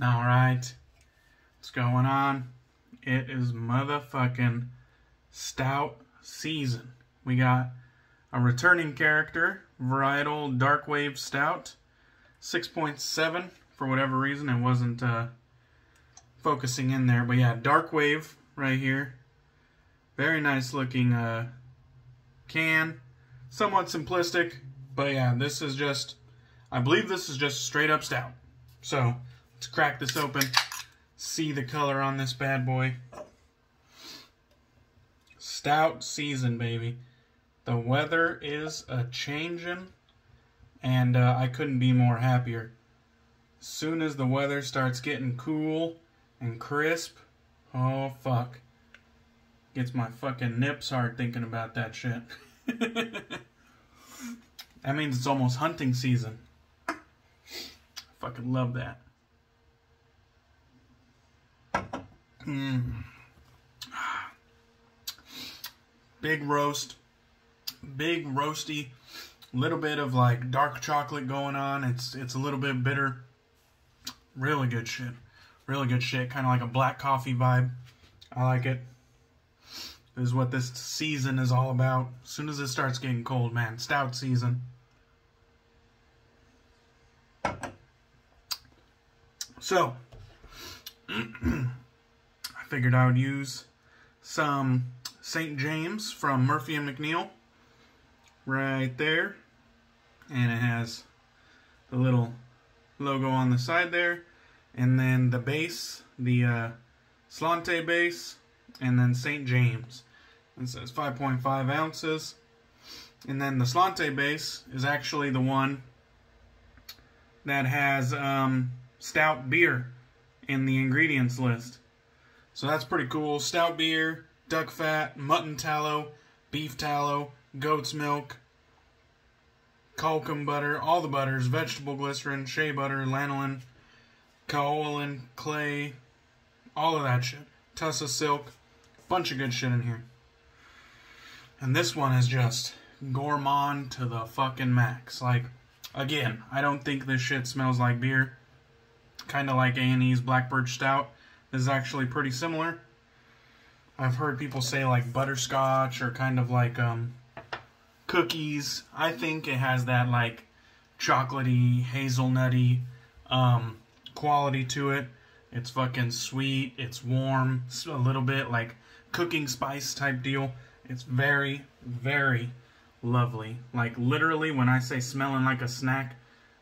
All right. What's going on? It is motherfucking stout season. We got a returning character, varietal dark wave stout, 6.7 for whatever reason. It wasn't uh, focusing in there, but yeah, dark wave right here. Very nice looking uh, can. Somewhat simplistic, but yeah, this is just, I believe this is just straight up stout. So let's crack this open, see the color on this bad boy. Stout season, baby. The weather is a changing, and uh, I couldn't be more happier. As soon as the weather starts getting cool and crisp, oh fuck. Gets my fucking nips hard thinking about that shit. that means it's almost hunting season. I fucking love that. Mm. Big roast. Big roasty. Little bit of like dark chocolate going on. It's it's a little bit bitter. Really good shit. Really good shit. Kind of like a black coffee vibe. I like it. This is what this season is all about. As soon as it starts getting cold, man. Stout season. So, figured I would use some St. James from Murphy and McNeil right there. And it has the little logo on the side there. And then the base, the uh, Slaínte base, and then St. James. It says 5.5 ounces. And then the Slaínte base is actually the one that has um, stout beer in the ingredients list. So that's pretty cool. Stout beer, duck fat, mutton tallow, beef tallow, goat's milk, Kokum butter, all the butters, vegetable glycerin, shea butter, lanolin, kaolin, clay, all of that shit. Tussah silk, bunch of good shit in here. And this one is just gourmand to the fucking max. Like, again, I don't think this shit smells like beer. Kind of like A&E's Black Birch Stout. Is actually pretty similar. I've heard people say like butterscotch or kind of like um, cookies. I think it has that like chocolatey, hazelnutty um, quality to it. It's fucking sweet. It's warm. It's a little bit like cooking spice type deal. It's very, very lovely. Like literally when I say smelling like a snack,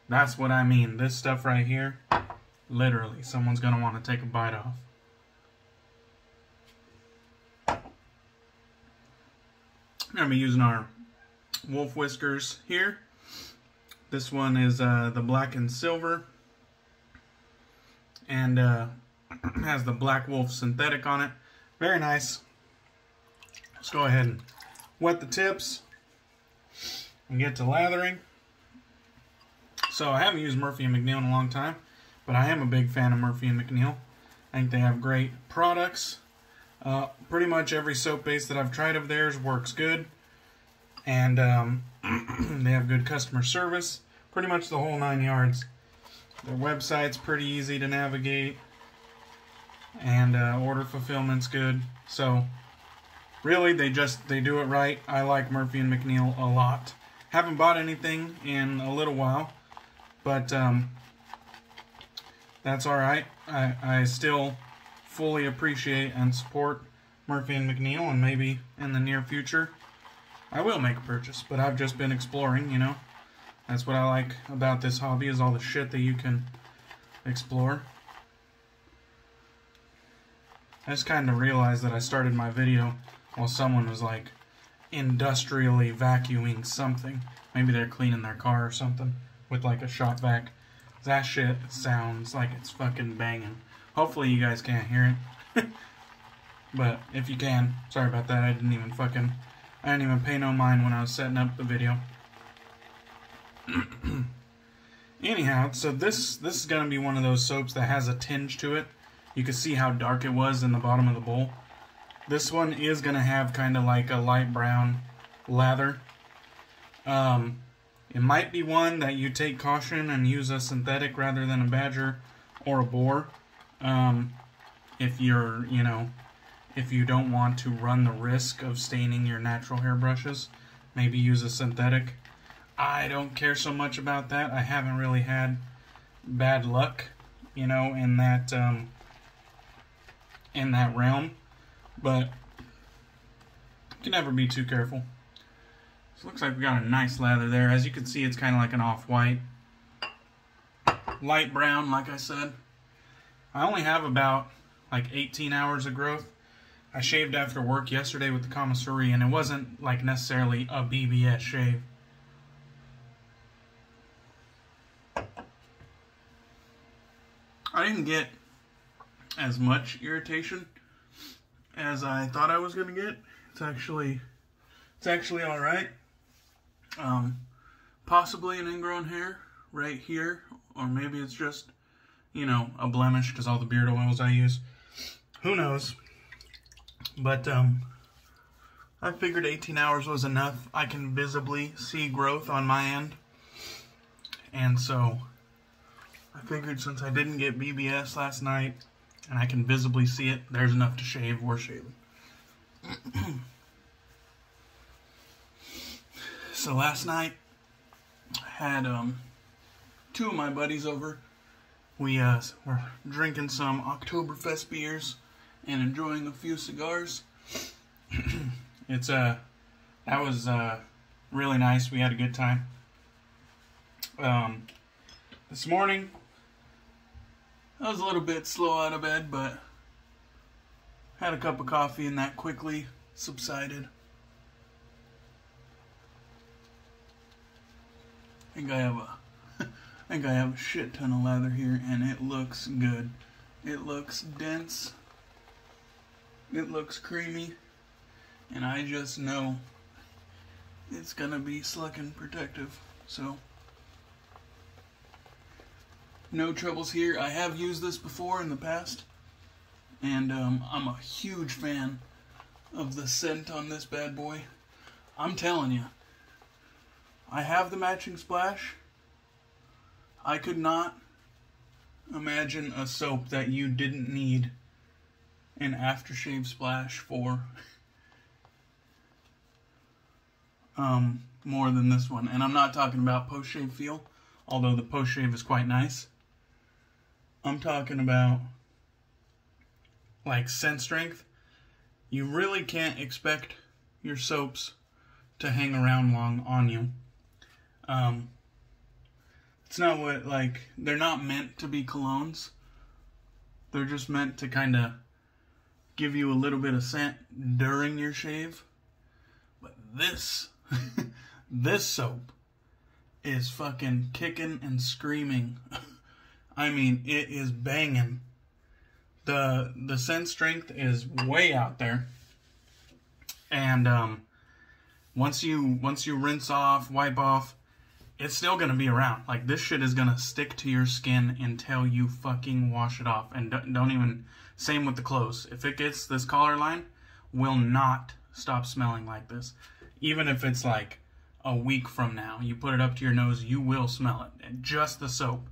that's what I mean. This stuff right here, literally, someone's going to want to take a bite off. I'm going to be using our wolf whiskers here. This one is uh, the black and silver. And uh, has the black wolf synthetic on it. Very nice. Let's go ahead and wet the tips and get to lathering. So I haven't used Murphy & McNeil in a long time, but I am a big fan of Murphy & McNeil. I think they have great products. Uh, pretty much every soap base that I've tried of theirs works good. And um, they have good customer service. Pretty much the whole nine yards. Their website's pretty easy to navigate. And uh, order fulfillment's good. So really they just they do it right. I like Murphy and McNeil a lot. Haven't bought anything in a little while, but um, that's all right. I, I still fully appreciate and support Murphy and McNeil, and maybe in the near future I will make a purchase. But I've just been exploring, you know. That's what I like about this hobby is all the shit that you can explore. I just kind of realized that I started my video while someone was like industrially vacuuming something. Maybe they're cleaning their car or something with like a shop vac. That shit sounds like it's fucking banging. Hopefully you guys can't hear it. but if you can, sorry about that. I didn't even fucking, I didn't even pay no mind when I was setting up the video. Anyhow, so this this is gonna be one of those soaps that has a tinge to it. You can see how dark it was in the bottom of the bowl. This one is to have kind of like a light brown lather. Um, it might be one that you take caution and use a synthetic rather than a badger or a boar. Um, if you're, you know, if you don't want to run the risk of staining your natural hairbrushes, maybe use a synthetic. I don't care so much about that. I haven't really had bad luck, you know, in that um, in that realm, but you can never be too careful. So looks like we got a nice lather there. As you can see, it's kind of like an off-white, light brown, like I said. I only have about like 18 hours of growth. I shaved after work yesterday with the commissary, and it wasn't like necessarily a BBS shave. I didn't get as much irritation as I thought I was gonna get. It's actually, it's actually all right. Um, possibly an ingrown hair right here, or maybe it's just, you know, a blemish because all the beard oils I use. Who knows? But um, I figured 18 hours was enough. I can visibly see growth on my end, and so I figured since I didn't get BBS last night, and I can visibly see it, there's enough to shave. We're shaving. so last night, I had um, two of my buddies over. We uh, were drinking some Oktoberfest beers and enjoying a few cigars. it's uh, that was uh, really nice. We had a good time. Um, this morning, I was a little bit slow out of bed, but had a cup of coffee and that quickly subsided. I think I have a I think I have a shit ton of lather here and it looks good. It looks dense. It looks creamy. And I just know it's gonna be slick and protective. So no troubles here. I have used this before in the past, and um, I'm a huge fan of the scent on this bad boy. I'm telling you, I have the matching splash. I could not imagine a soap that you didn't need an aftershave splash for um, more than this one. And I'm not talking about post shave feel, although the post shave is quite nice. I'm talking about like scent strength. You really can't expect your soaps to hang around long on you. Um, it's not what like they're not meant to be colognes. They're just meant to kind of give you a little bit of scent during your shave. But this this soap is fucking kicking and screaming I mean, it is banging. The the scent strength is way out there. And um, once you once you rinse off, wipe off, it's still gonna be around. Like this shit is gonna stick to your skin until you fucking wash it off. And don't, don't even same with the clothes. If it gets this collar line, will not stop smelling like this. Even if it's like a week from now, you put it up to your nose, you will smell it. And just the soap.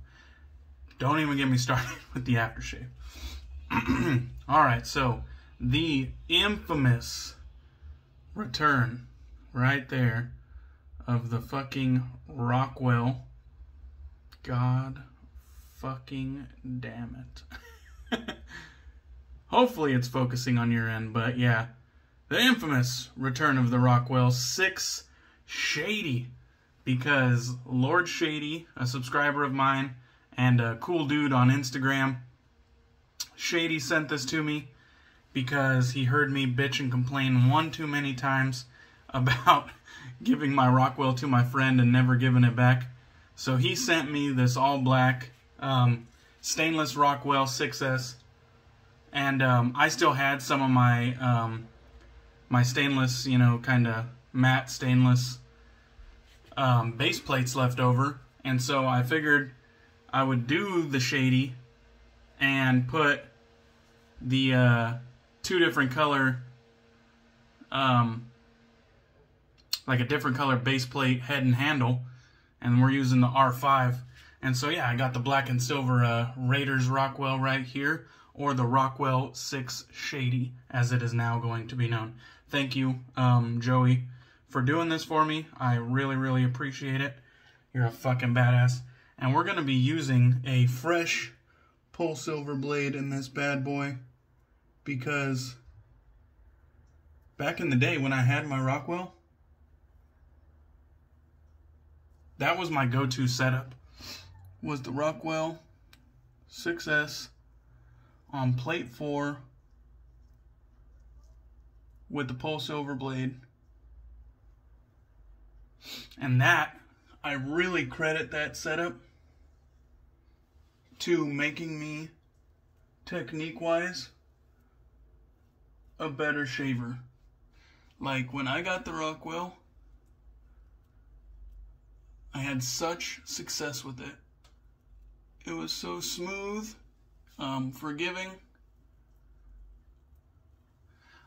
Don't even get me started with the aftershave. Alright, so the infamous return right there of the fucking Rockwell. God fucking damn it. Hopefully it's focusing on your end, but yeah. The infamous return of the Rockwell 6 Shady. Because Lord Shady, a subscriber of mine, and a cool dude on Instagram. Shady sent this to me because he heard me bitch and complain one too many times about giving my Rockwell to my friend and never giving it back. So he sent me this all black um, stainless Rockwell 6S, and um, I still had some of my um, my stainless, you know, kind of matte stainless um, base plates left over, and so I figured I would do the shady and put the uh, two different color, um, like a different color base plate head and handle, and we're using the R5. And so, yeah, I got the black and silver uh, Raiders Rockwell right here, or the Rockwell 6 Shady, as it is now going to be known. Thank you, um, Joey, for doing this for me. I really, really appreciate it. You're a fucking badass. And we're going to be using a fresh Polsilver blade in this bad boy because back in the day when I had my Rockwell, that was my go-to setup was the Rockwell 6S on plate 4 with the Polsilver blade. And that, I really credit that setup to making me, technique-wise, a better shaver. Like, when I got the Rockwell, I had such success with it. It was so smooth, um, forgiving.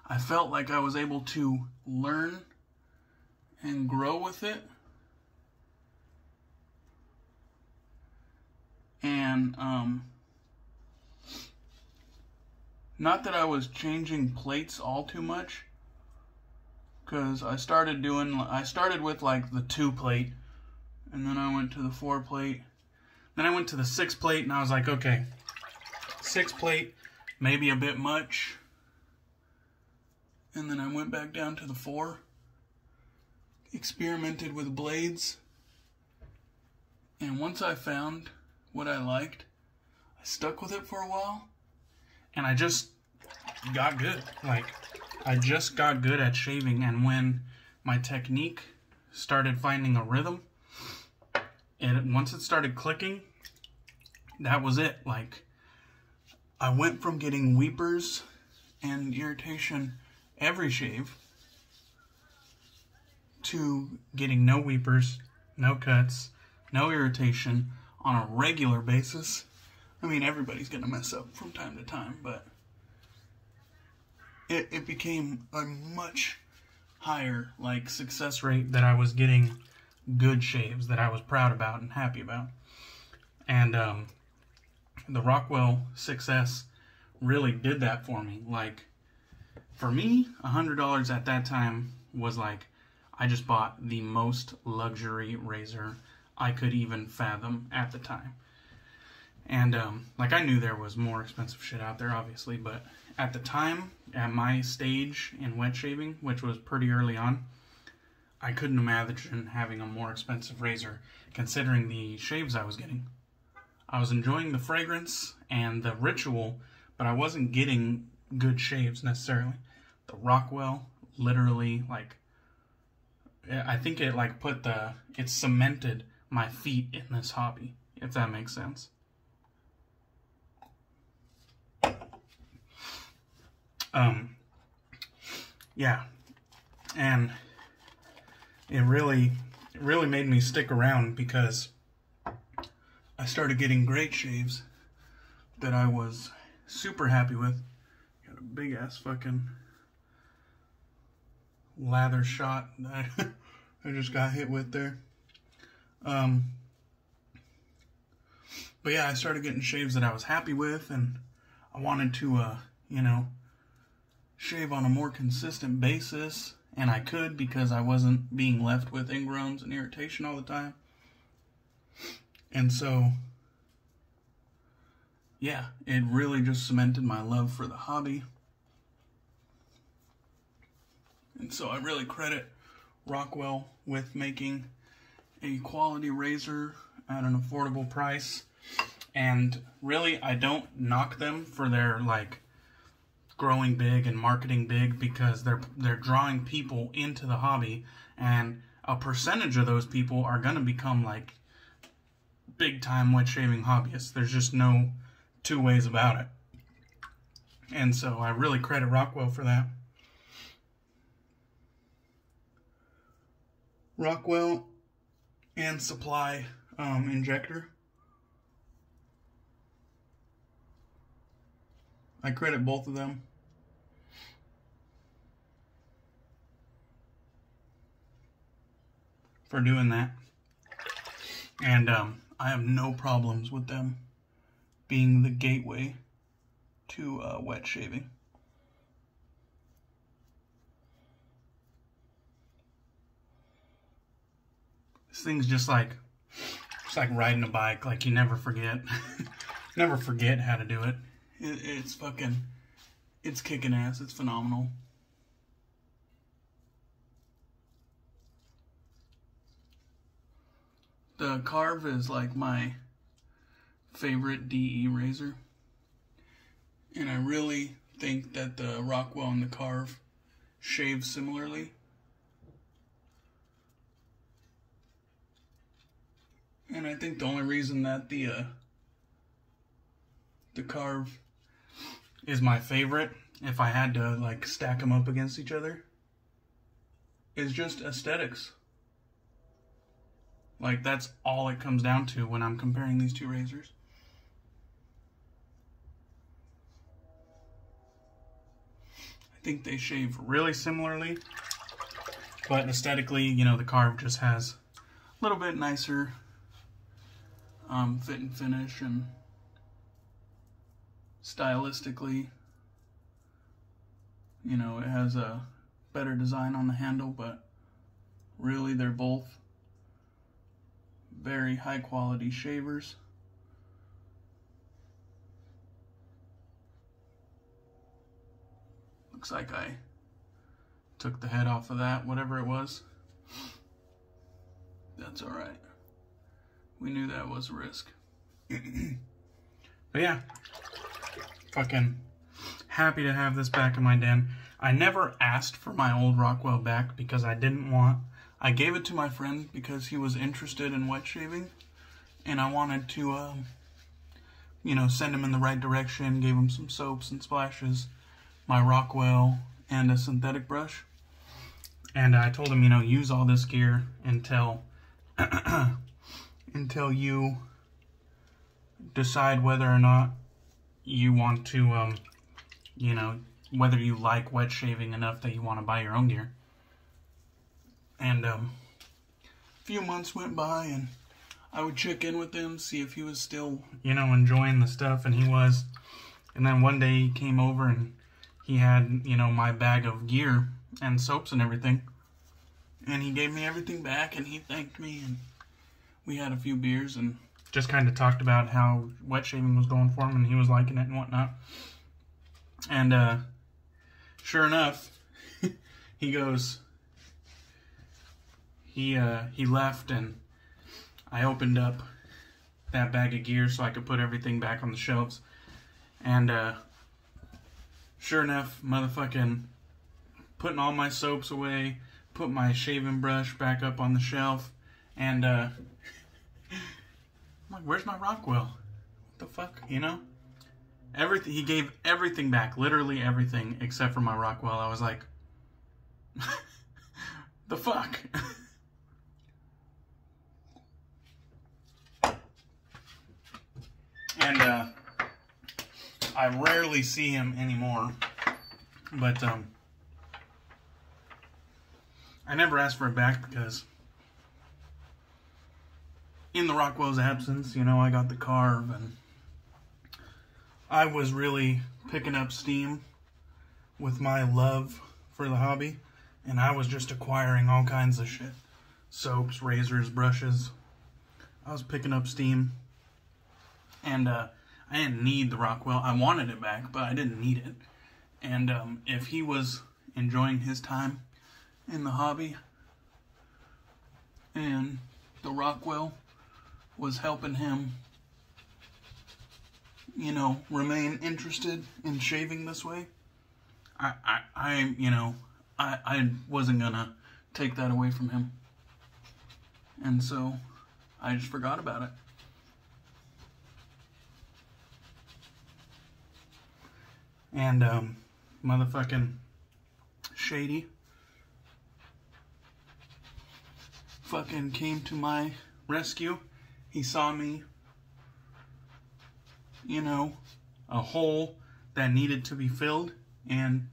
I felt like I was able to learn and grow with it. And, um, not that I was changing plates all too much, because I started doing, I started with like the two plate, and then I went to the four plate, then I went to the six plate, and I was like, okay, six plate, maybe a bit much, and then I went back down to the four, experimented with blades, and once I found what I liked, I stuck with it for a while, and I just got good. Like, I just got good at shaving, and when my technique started finding a rhythm, and once it started clicking, that was it. Like, I went from getting weepers and irritation every shave to getting no weepers, no cuts, no irritation on a regular basis. I mean, everybody's going to mess up from time to time, but it, it became a much higher, like, success rate that I was getting good shaves that I was proud about and happy about. And, um, the Rockwell 6S really did that for me. Like, for me, $100 at that time was like, I just bought the most luxury razor I could even fathom at the time. And, um, like, I knew there was more expensive shit out there, obviously, but at the time, at my stage in wet shaving, which was pretty early on, I couldn't imagine having a more expensive razor, considering the shaves I was getting. I was enjoying the fragrance and the ritual, but I wasn't getting good shaves necessarily. The Rockwell literally like I think it like put the it cemented my feet in this hobby, if that makes sense. Um yeah. And it really it really made me stick around because I started getting great shaves that I was super happy with. Got a big ass fucking lather shot that I just got hit with there. Um, but yeah, I started getting shaves that I was happy with, and I wanted to, uh, you know, shave on a more consistent basis, and I could because I wasn't being left with ingrowns and irritation all the time. And so, yeah, it really just cemented my love for the hobby. And so I really credit Rockwell with making a quality razor at an affordable price. And really, I don't knock them for their like growing big and marketing big because they're they're drawing people into the hobby and a percentage of those people are going to become like big time wet shaving hobbyists. There's just no two ways about it. And so I really credit Rockwell for that. Rockwell and Supply um, Injector. I credit both of them. For doing that. And um, I have no problems with them being the gateway to uh, wet shaving. This thing's just like, it's like riding a bike. Like you never forget, never forget how to do it. It. It's fucking, it's kicking ass. It's phenomenal. The Carve is like my favorite DE razor. And I really think that the Rockwell and the Carve shave similarly. And I think the only reason that the uh, the Carve is my favorite, if I had to like stack them up against each other, is just aesthetics. Like that's all it comes down to when I'm comparing these two razors. I think they shave really similarly, but aesthetically, you know, the Carve just has a little bit nicer um, fit and finish and stylistically, you know, it has a better design on the handle, but really they're both very high quality shavers. Looks like I took the head off of that, whatever it was. That's alright. We knew that was a risk. but yeah, fucking happy to have this back in my den. I never asked for my old Rockwell back because I didn't want I gave it to my friend because he was interested in wet shaving, and I wanted to, um, you know, send him in the right direction, gave him some soaps and splashes, my Rockwell, and a synthetic brush. And I told him, you know, use all this gear until, until you decide whether or not you want to, um, you know, whether you like wet shaving enough that you want to buy your own gear. And um, a few months went by, and I would check in with him, see if he was still, you know, enjoying the stuff, and he was. And then one day he came over and he had, you know, my bag of gear and soaps and everything. And he gave me everything back, and he thanked me, and we had a few beers, and just kind of talked about how wet shaving was going for him, and he was liking it and whatnot. And uh, sure enough, he goes, he uh, he left and I opened up that bag of gear so I could put everything back on the shelves. And uh, sure enough, motherfucking putting all my soaps away, put my shaving brush back up on the shelf, and uh, like, where's my Rockwell? What the fuck, you know? Everything he gave everything back, literally everything except for my Rockwell. I was like, the fuck. and uh, I rarely see him anymore. But um, I never asked for it back because in the Rockwell's absence, you know, I got the carve and I was really picking up steam with my love for the hobby and I was just acquiring all kinds of shit. Soaps, razors, brushes. I was picking up steam and uh, I didn't need the Rockwell. I wanted it back, but I didn't need it. And um, if he was enjoying his time in the hobby, and the Rockwell was helping him, you know, remain interested in shaving this way, I, I, I you know, I, I wasn't gonna take that away from him. And so I just forgot about it. and um, motherfucking Shady fucking came to my rescue. He saw me, you know, a hole that needed to be filled, and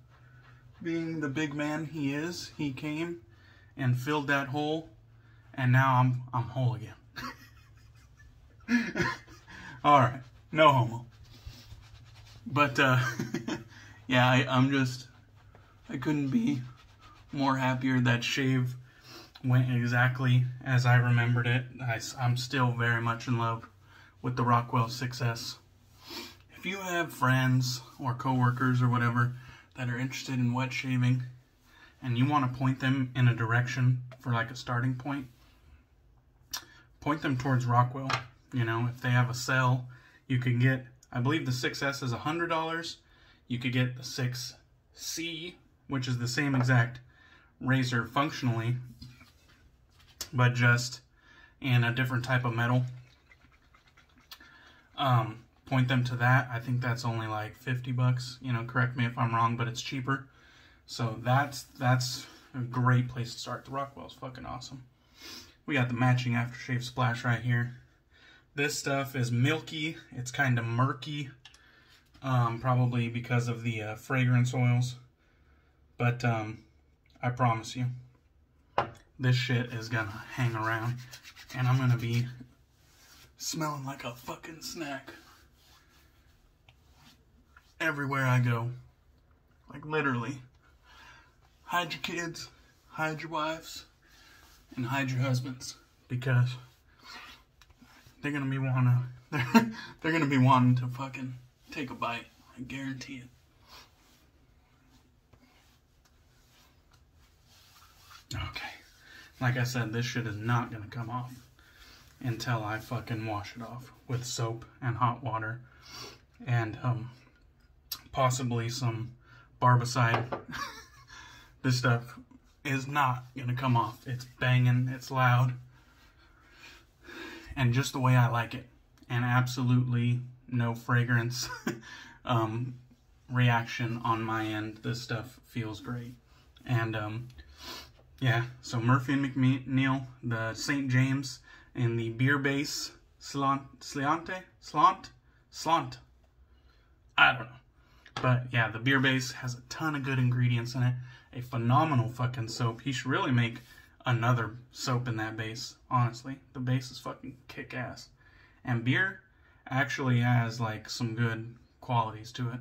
being the big man he is, he came and filled that hole, and now I'm I'm whole again. All right, no homo. But uh, yeah, I, I'm just I couldn't be more happier that shave went exactly as I remembered it. I, I'm still very much in love with the Rockwell 6S. If you have friends or coworkers or whatever that are interested in wet shaving and you want to point them in a direction for like a starting point, point them towards Rockwell. You know, if they have a sale, you can get, I believe the 6S is $100. You could get the 6C, which is the same exact razor functionally, but just in a different type of metal. Um, point them to that. I think that's only like 50 bucks. You know, correct me if I'm wrong, but it's cheaper. So that's that's a great place to start. The Rockwell's fucking awesome. We got the matching aftershave splash right here. This stuff is milky. It's kind of murky. Um, probably because of the uh, fragrance oils. But um, I promise you, this shit is gonna hang around. And I'm gonna be smelling like a fucking snack everywhere I go. Like literally. Hide your kids, hide your wives, and hide your husbands because they're gonna be wanna they're, they're gonna be wanting to fucking take a bite. I guarantee it. Okay. Like I said, this shit is not gonna come off until I fucking wash it off with soap and hot water and um possibly some barbicide. this stuff is not gonna come off. It's banging, it's loud, and just the way I like it. And absolutely no fragrance um, reaction on my end. This stuff feels great. And um, yeah, so Murphy and McNeil, the St. James, and the beer base slant, sliante, slant, slant. I don't know. But yeah, the beer base has a ton of good ingredients in it. A phenomenal fucking soap. He should really make another soap in that base, honestly. The base is fucking kick ass. And beer actually has like some good qualities to it.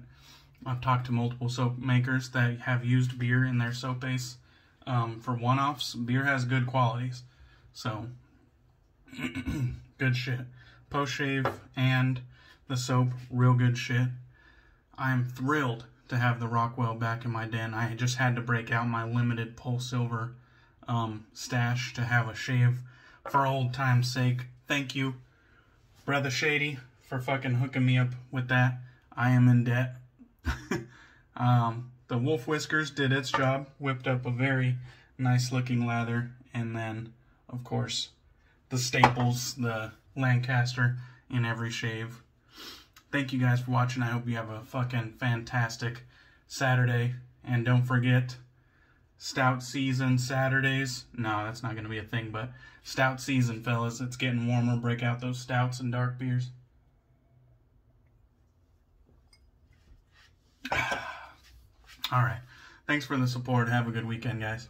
I've talked to multiple soap makers that have used beer in their soap base um, for one offs. Beer has good qualities. So, good shit. Post shave and the soap, real good shit. I'm thrilled to have the Rockwell back in my den. I just had to break out my limited Polsilver um, stash to have a shave for old time's sake. Thank you, Brother Shady, for fucking hooking me up with that. I am in debt. um, the Wolf Whiskers did its job, whipped up a very nice looking lather, and then, of course, the staples, the Lancaster in every shave. Thank you guys for watching. I hope you have a fucking fantastic Saturday. And don't forget, stout season Saturdays. No, that's not going to be a thing, but stout season, fellas. It's getting warmer. Break out those stouts and dark beers. All right. Thanks for the support. Have a good weekend, guys.